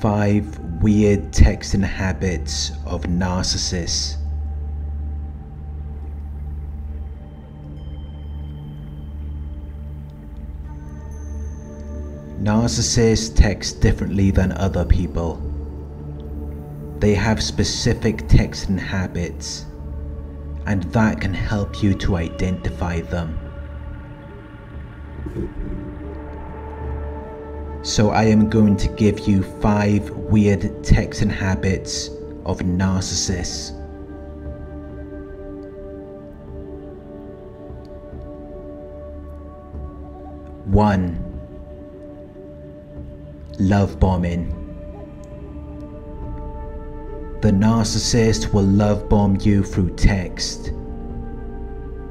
5 Weird Texting Habits of Narcissists. Narcissists text differently than other people. They have specific texting habits, and that can help you to identify them. So, I am going to give you five weird texting habits of narcissists. One, love bombing. The narcissist will love bomb you through text.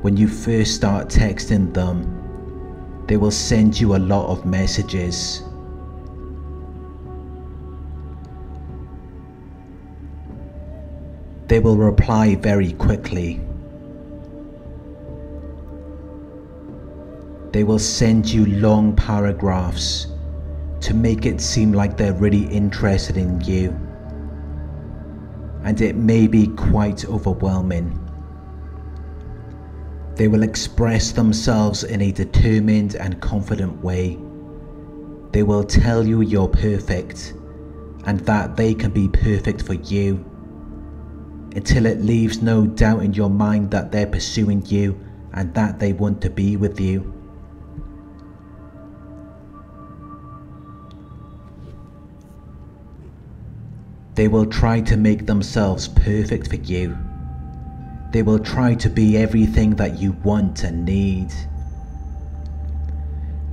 When you first start texting them, they will send you a lot of messages. They will reply very quickly. They will send you long paragraphs to make it seem like they're really interested in you. And it may be quite overwhelming. They will express themselves in a determined and confident way. They will tell you you're perfect and that they can be perfect for you until it leaves no doubt in your mind that they're pursuing you and that they want to be with you. They will try to make themselves perfect for you. They will try to be everything that you want and need.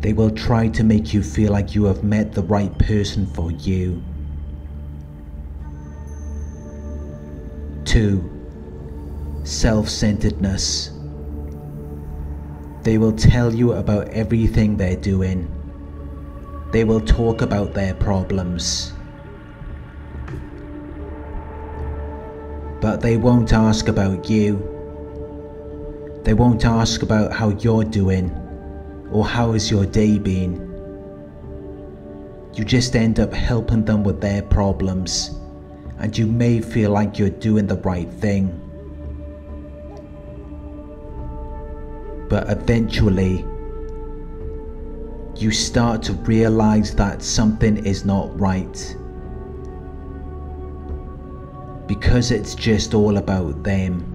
They will try to make you feel like you have met the right person for you. 2. Self centeredness. They will tell you about everything they're doing. They will talk about their problems. But they won't ask about you. They won't ask about how you're doing or how has your day been. You just end up helping them with their problems and you may feel like you're doing the right thing. But eventually, you start to realize that something is not right. Because it's just all about them.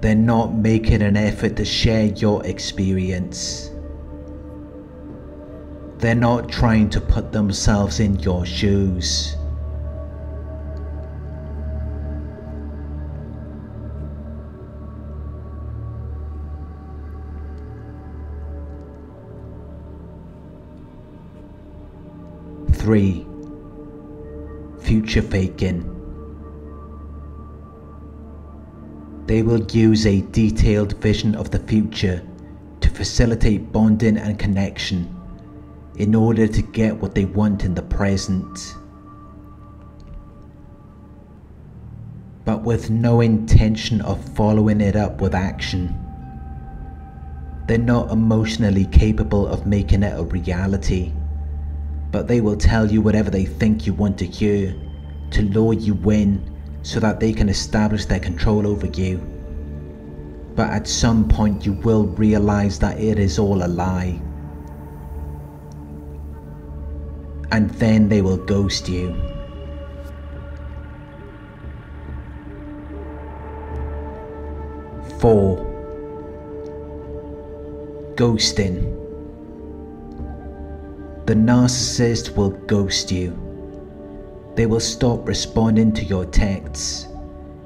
They're not making an effort to share your experience. They're not trying to put themselves in your shoes. Three, future faking. They will use a detailed vision of the future to facilitate bonding and connection in order to get what they want in the present. But with no intention of following it up with action. They're not emotionally capable of making it a reality, but they will tell you whatever they think you want to hear to lure you in so that they can establish their control over you. But at some point, you will realize that it is all a lie and then they will ghost you. Four. Ghosting. The narcissist will ghost you. They will stop responding to your texts.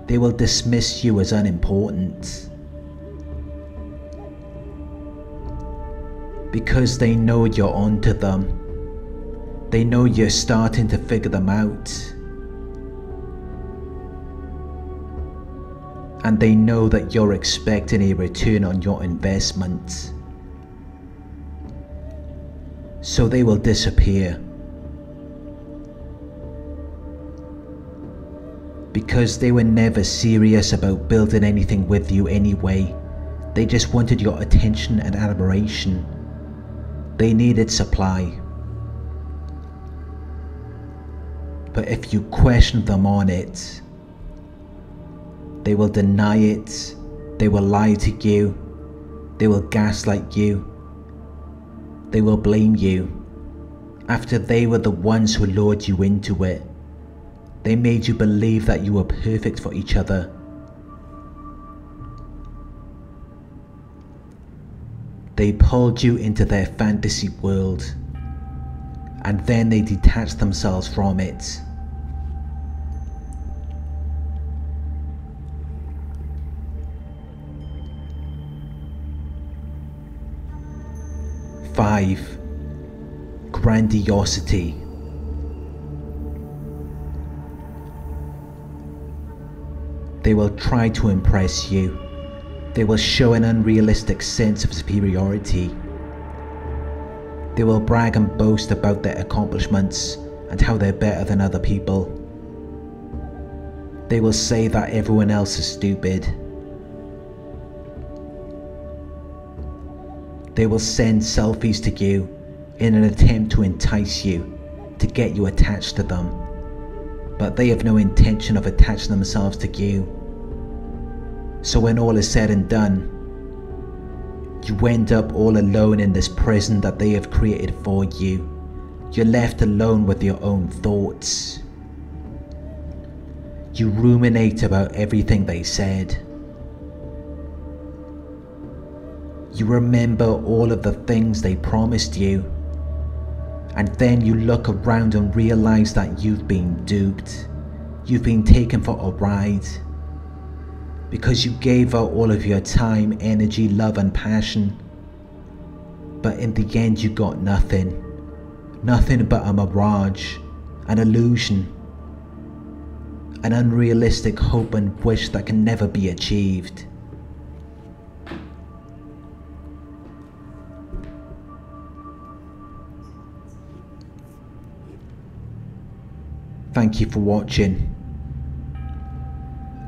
They will dismiss you as unimportant. Because they know you're onto them they know you're starting to figure them out. And they know that you're expecting a return on your investment. So they will disappear. Because they were never serious about building anything with you anyway. They just wanted your attention and admiration They needed supply. But if you question them on it, they will deny it, they will lie to you, they will gaslight you, they will blame you. After they were the ones who lured you into it, they made you believe that you were perfect for each other. They pulled you into their fantasy world and then they detach themselves from it. Five, grandiosity. They will try to impress you. They will show an unrealistic sense of superiority. They will brag and boast about their accomplishments and how they're better than other people. They will say that everyone else is stupid They will send selfies to you in an attempt to entice you, to get you attached to them. But they have no intention of attaching themselves to you. So when all is said and done, you end up all alone in this prison that they have created for you. You're left alone with your own thoughts. You ruminate about everything they said. You remember all of the things they promised you. And then you look around and realize that you've been duped. You've been taken for a ride. Because you gave her all of your time, energy, love, and passion. But in the end, you got nothing. Nothing but a mirage, an illusion, an unrealistic hope and wish that can never be achieved. Thank you for watching.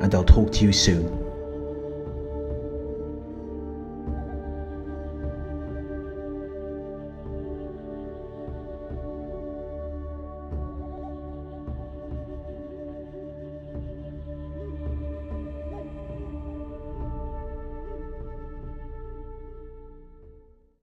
and I'll talk to you soon.